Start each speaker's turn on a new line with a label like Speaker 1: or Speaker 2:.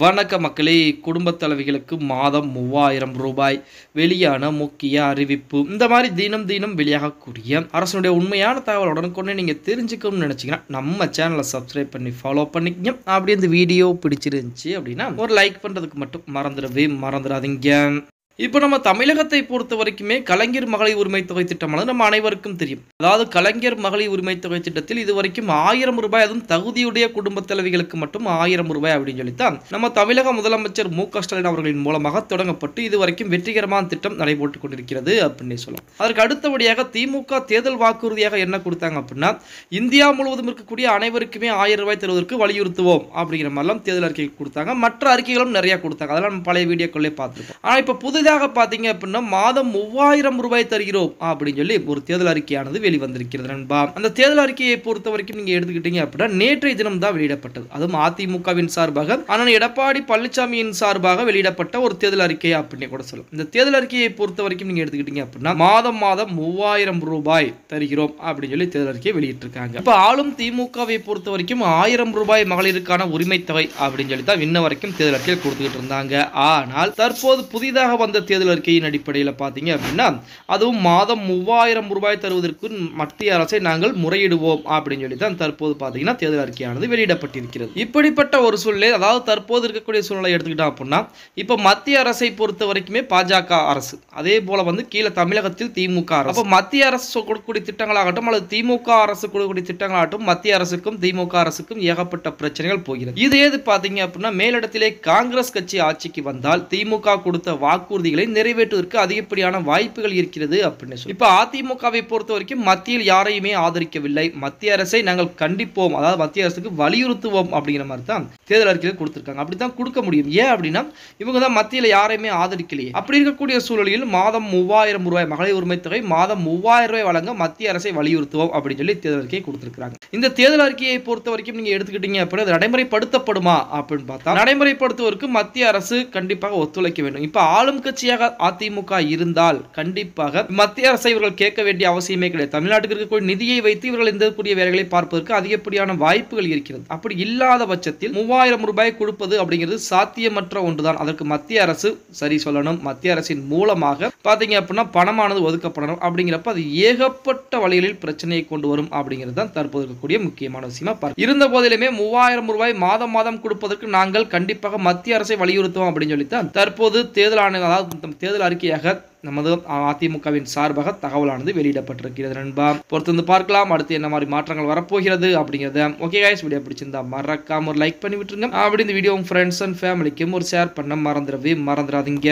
Speaker 1: வணக்க மக்களே குடும்பத் தலைவிகளுக்கு மாதம் மூவாயிரம் ரூபாய். வெளியான முக்கிய அறிவிப்பு. இந்த மாதிரி தினம் தினம் வெளியாகக்கூடிய அரசனுடைய உண்மையான தகவல் உடனுக்குடனே நீங்கள் தெரிஞ்சுக்கணும்னு நினச்சிங்கன்னா நம்ம சேனலை சப்ஸ்கிரைப் பண்ணி ஃபாலோ பண்ணிக்கங்க. அப்படி இந்த வீடியோ பிடிச்சிருந்துச்சு அப்படின்னா ஒரு லைக் பண்ணுறதுக்கு மட்டும் மறந்துடவே மறந்துடாதீங்க. இப்போ நம்ம தமிழகத்தை பொறுத்த வரைக்குமே கலைஞர் மகளிர் உரிமை தொகை திட்டமானது நம்ம அனைவருக்கும் தெரியும். அதாவது கலைஞர் மகளிர் உரிமை தொகை திட்டத்தில் இது வரைக்கும் ஆயிரம் ரூபாய் அதுவும் தகுதியுடைய குடும்ப தலைவிகளுக்கு மட்டும் ஆயிரம் ரூபாய் அப்படின்னு சொல்லித்தான் நம்ம தமிழக முதலமைச்சர் மு க ஸ்டாலின் அவர்களின் மூலமாக தொடங்கப்பட்டு இது வரைக்கும் வெற்றிகரமான திட்டம் நடைபெற்றுக் கொண்டிருக்கிறது அப்படின்னு சொல்லலாம். அதற்கு அடுத்தபடியாக திமுக தேர்தல் வாக்குறுதியாக என்ன கொடுத்தாங்க அப்படின்னா இந்தியா முழுவதும் இருக்கக்கூடிய அனைவருக்குமே ஆயிரம் ரூபாய் தருவதற்கு வலியுறுத்துவோம் அப்படிங்கிற மாதிரிலாம் தேர்தல் அறிக்கை கொடுத்தாங்க. மற்ற அறிக்கைகளும் நிறைய கொடுத்தாங்க. அதெல்லாம் நம்ம பழைய வீடியோக்களே பார்த்துருக்கோம் ஆனால் இப்போ புது புதிதாக பார்த்தீங்க அப்படின்னா மாதம் மூவாயிரம் ரூபாய் தருகிறோம் அப்படின்னு சொல்லி ஒரு தேர்தல் அறிக்கையானது வெளிவந்திருக்கிறது நண்பா. அந்த தேர்தல் அறிக்கையை பொறுத்த வரைக்கும் நீங்க எடுத்துக்கிட்டீங்க அப்படின்னா நேற்றைய தினம் தான் வெளியிடப்பட்டது. அதுவும் அதிமுகவின் சார்பாக ஆனால் எடப்பாடி பழனிசாமியின் சார்பாக வெளியிடப்பட்ட ஒரு தேர்தல் அறிக்கை அப்படின்னு கூட சொல்லலாம். இந்த தேர்தல் அறிக்கையை பொறுத்த வரைக்கும் நீங்க எடுத்துக்கிட்டீங்க அப்படின்னா மாதம் மாதம் மூவாயிரம் ரூபாய் தருகிறோம் அப்படின்னு சொல்லி தேர்தல் அறிக்கையை வெளியிட்டிருக்காங்க. இப்போ ஆளும் திமுகவை பொறுத்த வரைக்கும் ஆயிரம் ரூபாய் மகளிருக்கான உரிமை தொகை அப்படின்னு சொல்லி தான் இன்ன வரைக்கும் தேர்தல் அறிக்கையில் கொடுத்துக்கிட்டு இருந்தாங்க. ஆனால் தற்போது புதிதாக வந்த தேர்தல் அறிக்கையின் அடிப்படையில் பார்த்தீங்க அப்படின்னா அதுவும் மாதம் மூவாயிரம் ரூபாய் தருவதற்கு மத்திய அரசை நாங்கள் முறையிடுவோம் அப்படின்னு சொல்லி தான் தற்போது பார்த்தீங்கன்னா தேர்தல் அறிக்கையானது வெளியிடப்பட்டிருக்கிறது. இப்படிப்பட்ட ஒரு சூழ்நிலை அதாவது தற்போது இருக்கக்கூடிய சூழ்நிலை எடுத்துக்கிட்டோம் அப்படின்னா இப்போ மத்திய அரசை பொறுத்த வரைக்குமே பாஜக அரசு அதே போல வந்து கீழே தமிழகத்தில் திமுக அரசு. அப்போ மத்திய அரசு கொடுக்கக்கூடிய திட்டங்களாகட்டும் அல்லது திமுக அரசு கொடுக்கக்கூடிய திட்டங்களாகட்டும் மத்திய அரசுக்கும் திமுக அரசுக்கும் ஏகப்பட்ட பிரச்சனைகள் போகிறது. இது ஏது பார்த்தீங்க அப்படின்னா மேலிடத்திலே காங்கிரஸ் கட்சி ஆட்சிக்கு வந்தால் திமுக கொடுத்த வாக்குறுதி வாக்குறுதிகளை நிறைவேற்றுவதற்கு அதிகப்படியான வாய்ப்புகள் இருக்கிறது அப்படின்னு சொல்லி. இப்போ அதிமுகவை பொறுத்த வரைக்கும் மத்தியில் யாரையுமே ஆதரிக்கவில்லை. மத்திய அரசை நாங்கள் கண்டிப்போம். அதாவது மத்திய அரசுக்கு வலியுறுத்துவோம் அப்படிங்கிற மாதிரி தான் தேர்தல் அறிக்கையில் கொடுத்துருக்காங்க. அப்படி தான் கொடுக்க முடியும். ஏன் அப்படின்னா இவங்க தான் மத்தியில் யாரையுமே ஆதரிக்கலையே. அப்படி இருக்கக்கூடிய சூழலில் மாதம் மூவாயிரம் ரூபாய் மகளிர் உரிமை தொகை மாதம் மூவாயிரம் ரூபாய் வழங்க மத்திய அரசை வலியுறுத்துவோம் அப்படின்னு சொல்லி தேர்தல் அறிக்கையை கொடுத்துருக்காங்க இந்த தேர்தல் அறிக்கையை பொறுத்த வரைக்கும் நீங்க எடுத்துக்கிட்டீங்க அப்படின்னா அது நடைமுறைப்படுத்தப்படுமா அப்படின்னு பார்த்தா நடைமுறைப்படுத்துவதற்கு மத்திய அரசு கண்டிப்பாக ஒத்துழைக்க வேண்டும். இப்போ ஆளும் எதிர்கட்சியாக அதிமுக இருந்தால் கண்டிப்பாக மத்திய அரசை இவர்கள் கேட்க வேண்டிய அவசியமே கிடையாது. தமிழ்நாட்டுக்கு இருக்கக்கூடிய நிதியை வைத்து இவர்கள் இந்த கூடிய வேலைகளை பார்ப்பதற்கு அதிகப்படியான வாய்ப்புகள் இருக்கிறது. அப்படி இல்லாத பட்சத்தில் மூவாயிரம் ரூபாய் கொடுப்பது அப்படிங்கிறது சாத்தியமற்ற ஒன்றுதான். அதற்கு மத்திய அரசு சரி சொல்லணும். மத்திய அரசின் மூலமாக பாத்தீங்க அப்படின்னா பணமானது ஒதுக்கப்படணும் அப்படிங்கிறப்ப அது ஏகப்பட்ட வழிகளில் பிரச்சனையை கொண்டு வரும் அப்படிங்கிறது தான் தற்போது இருக்கக்கூடிய முக்கியமான விஷயமா பார்க்க இருந்த போதிலுமே மூவாயிரம் ரூபாய் மாதம் மாதம் கொடுப்பதற்கு நாங்கள் கண்டிப்பாக மத்திய அரசை வலியுறுத்துவோம் அப்படின்னு சொல்லித்தான் தற்போது தேர்தல் ஆணையம் அதாவது தேர்தல் அறிக்கையாக நமது அதிமுகவின் சார்பாக தகவலானது வெளியிடப்பட்டிருக்கிறது நண்பா. பொறுத்து வந்து பார்க்கலாம் அடுத்து என்ன மாதிரி மாற்றங்கள் வரப்போகிறது அப்படிங்கிறத. ஓகே கைஸ் வீடியோ பிடிச்சிருந்தா மறக்காம ஒரு லைக் பண்ணி விட்டுருங்க அப்படி இந்த வீடியோ உங்க ஃப்ரெண்ட்ஸ் அண்ட் ஃபேமிலிக்கும் ஒரு ஷேர் பண்ண மறந்துடவே மறந்துடாதீங்க.